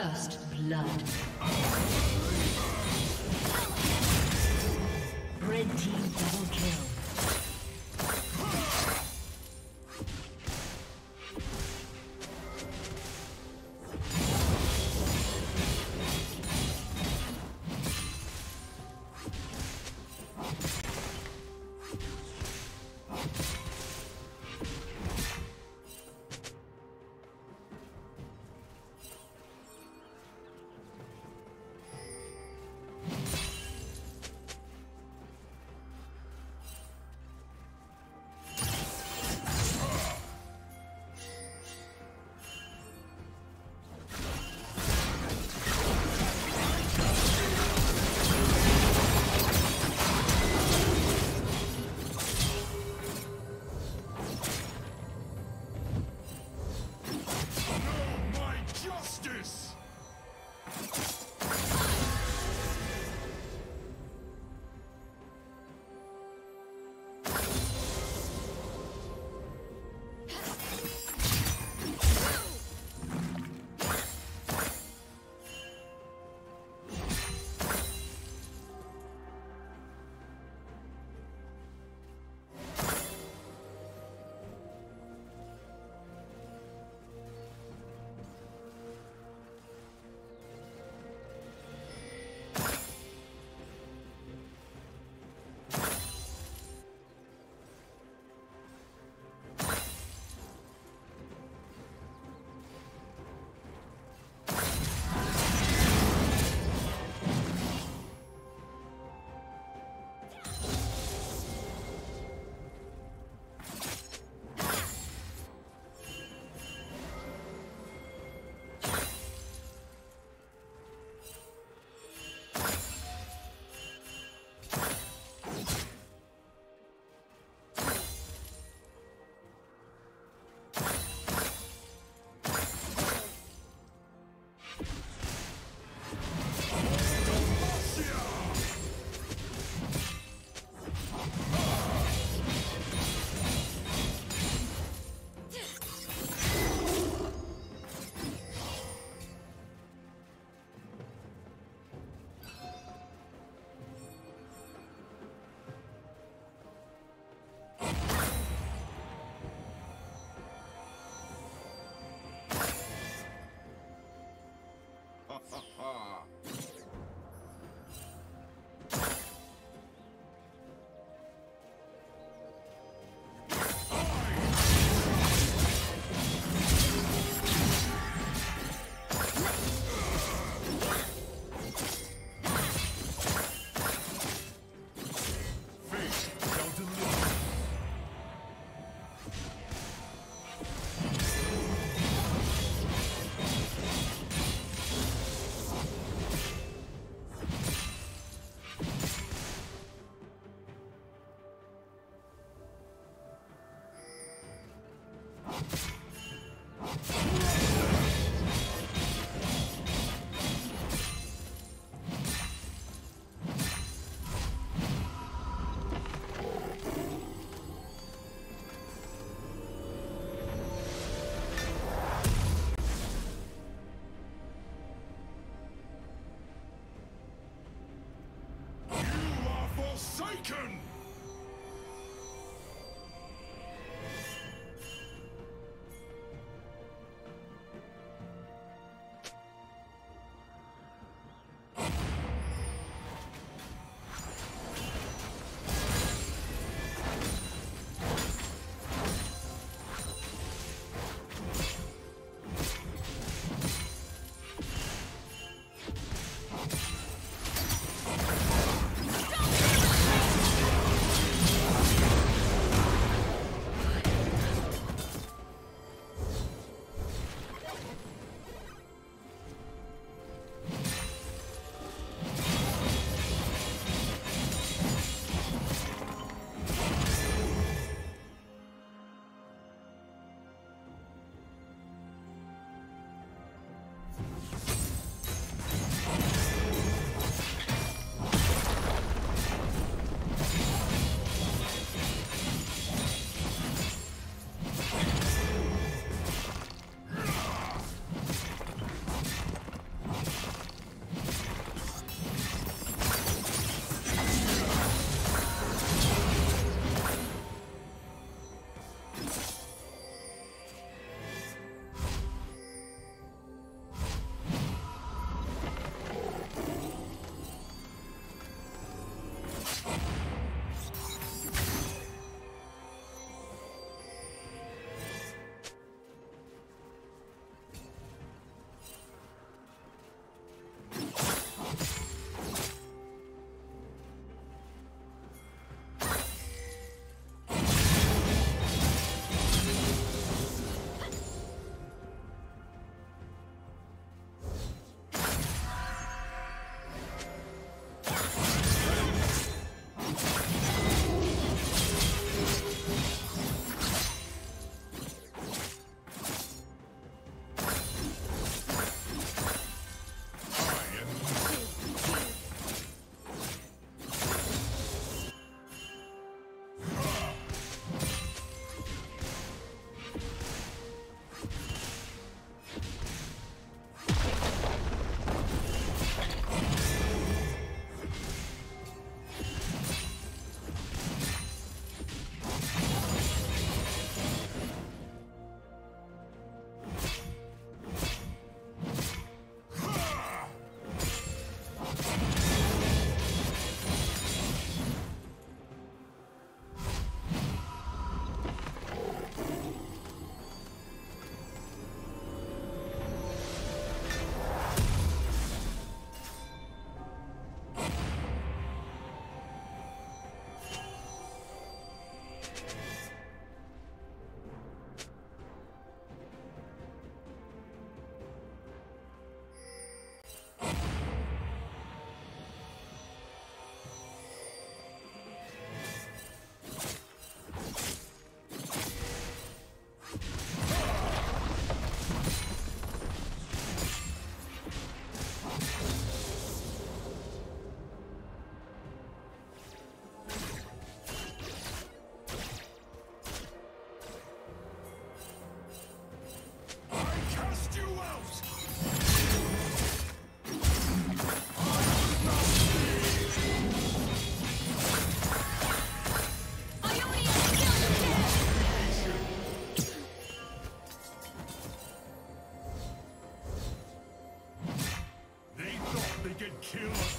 First blood.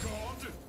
God!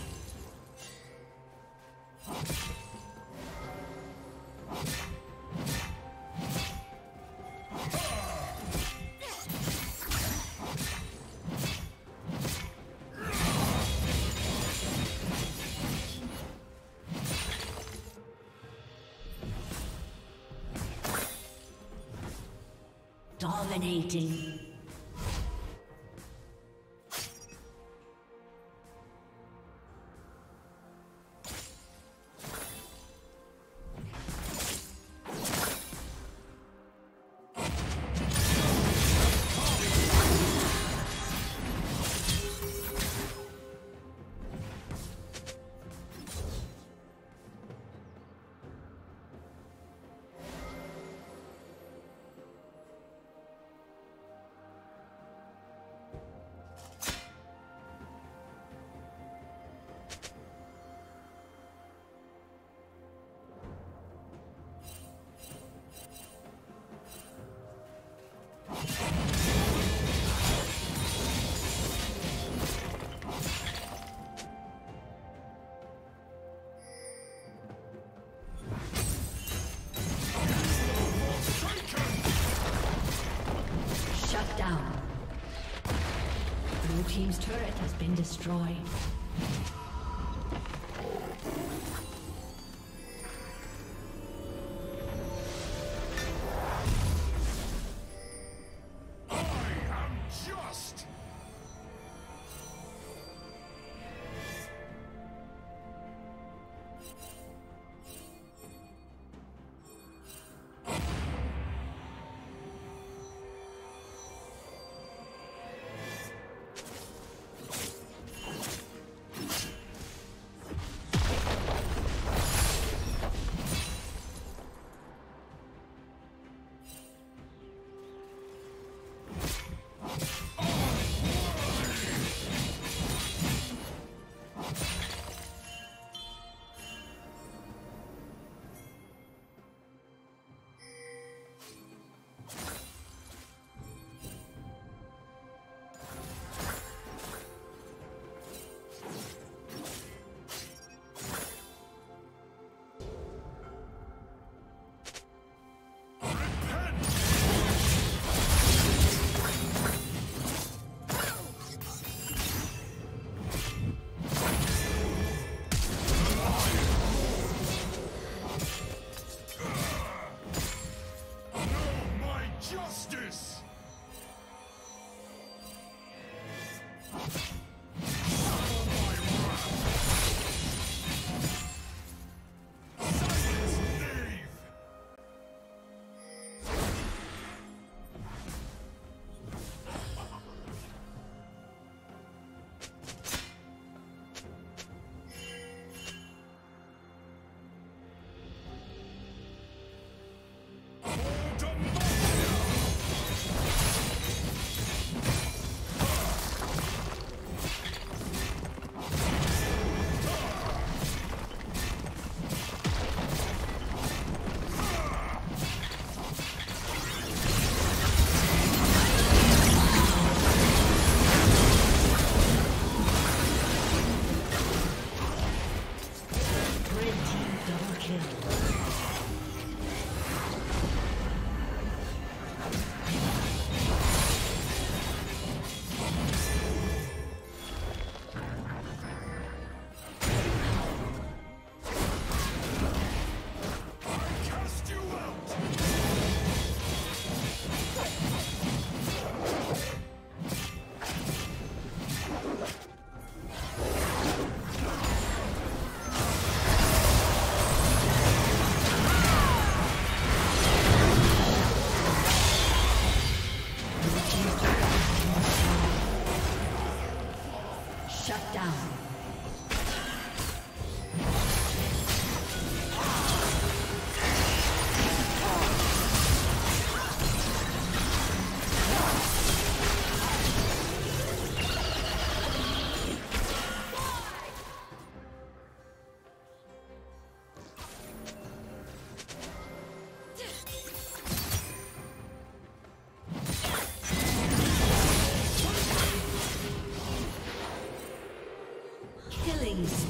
Destroyed.